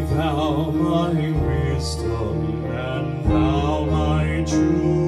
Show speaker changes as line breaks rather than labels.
thou my wisdom and thou my true